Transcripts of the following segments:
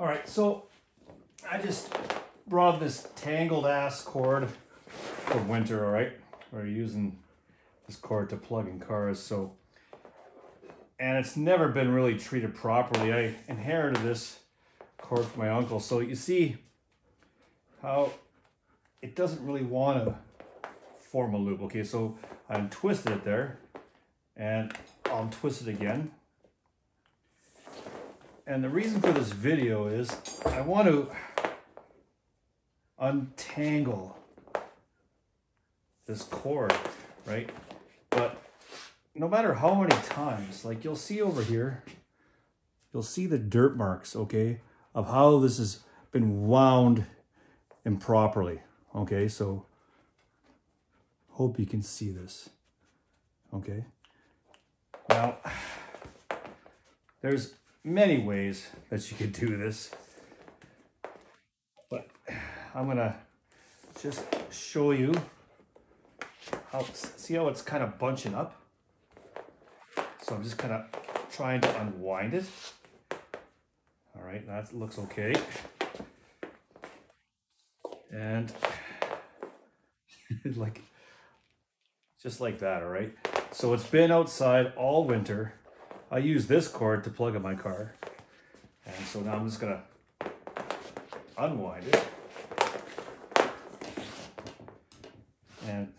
All right, so I just brought this tangled ass cord for winter, all right? We're using this cord to plug in cars, so and it's never been really treated properly. I inherited this cord from my uncle, so you see how it doesn't really want to form a loop. Okay, so I untwisted it there, and I'll twist it again. And the reason for this video is I want to untangle this cord, right? But no matter how many times, like you'll see over here, you'll see the dirt marks, okay, of how this has been wound improperly, okay? So hope you can see this, okay? Now, there's many ways that you could do this, but I'm gonna just show you how, see how it's kind of bunching up? So I'm just kind of trying to unwind it. All right, that looks okay. And like, just like that, all right? So it's been outside all winter. I use this cord to plug in my car. And so now I'm just gonna unwind it. And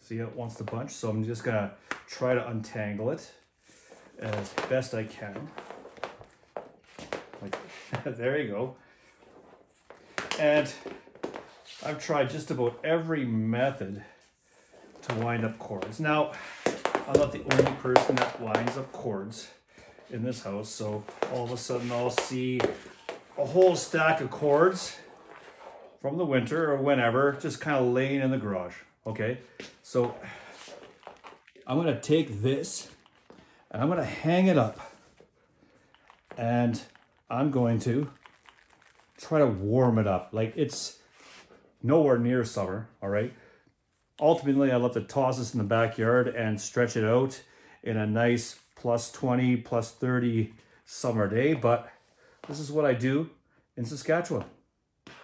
see how it wants to bunch. So I'm just gonna try to untangle it as best I can. Like, there you go. And I've tried just about every method to wind up cords. Now, I'm not the only person that winds up cords in this house, so all of a sudden I'll see a whole stack of cords from the winter or whenever just kind of laying in the garage, okay? So I'm gonna take this and I'm gonna hang it up and I'm going to try to warm it up. Like it's nowhere near summer, all right? Ultimately, I love to toss this in the backyard and stretch it out in a nice plus 20, plus 30 summer day, but this is what I do in Saskatchewan.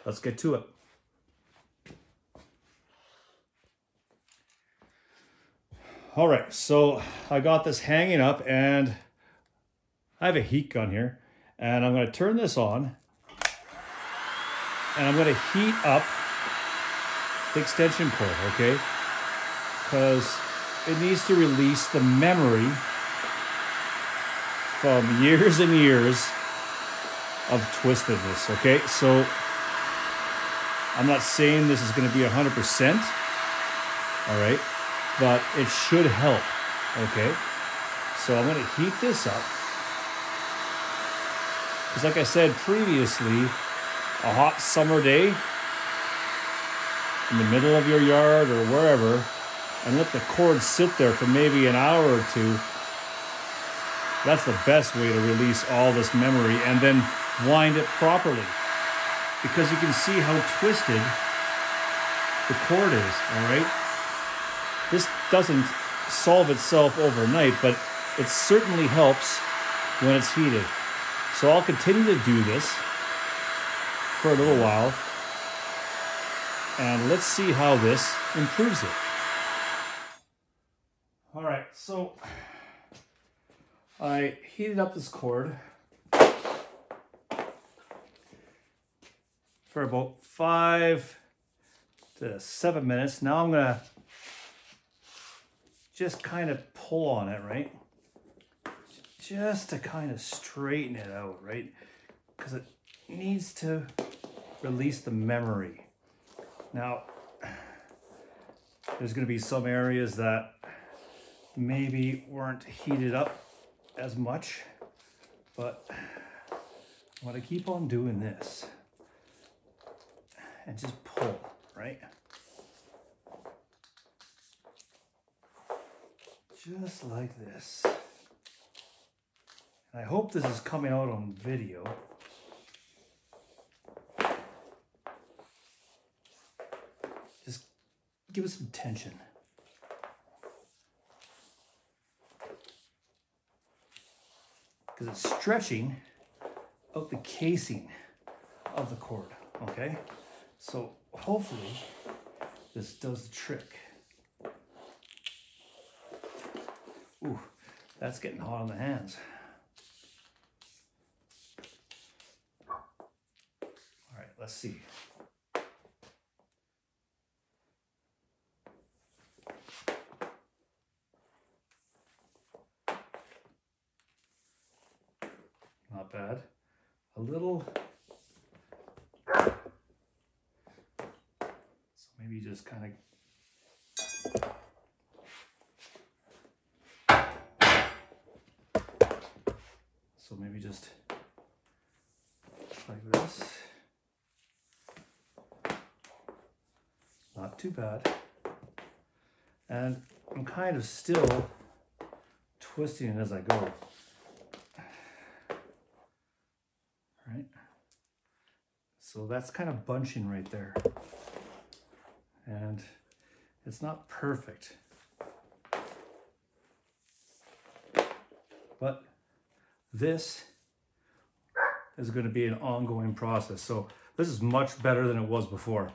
Let's get to it. All right, so I got this hanging up and I have a heat gun here and I'm gonna turn this on and I'm gonna heat up the extension cord, okay? Because it needs to release the memory from years and years of twistedness, okay? So I'm not saying this is gonna be 100%, all right? but it should help, okay? So I'm gonna heat this up. Because like I said previously, a hot summer day in the middle of your yard or wherever, and let the cord sit there for maybe an hour or two, that's the best way to release all this memory and then wind it properly. Because you can see how twisted the cord is, all right? This doesn't solve itself overnight, but it certainly helps when it's heated. So I'll continue to do this for a little while and let's see how this improves it. All right, so I heated up this cord for about five to seven minutes. Now I'm gonna just kind of pull on it, right? Just to kind of straighten it out, right? Because it needs to release the memory. Now, there's going to be some areas that maybe weren't heated up as much, but I'm going to keep on doing this and just pull, right? just like this. And I hope this is coming out on video. Give it some tension. Because it's stretching out the casing of the cord, okay? So hopefully this does the trick. Ooh, that's getting hot on the hands. All right, let's see. Not bad. A little. So maybe just kind of So maybe just like this. Not too bad. And I'm kind of still twisting it as I go. Right? So that's kind of bunching right there. And it's not perfect. But this is going to be an ongoing process. So this is much better than it was before.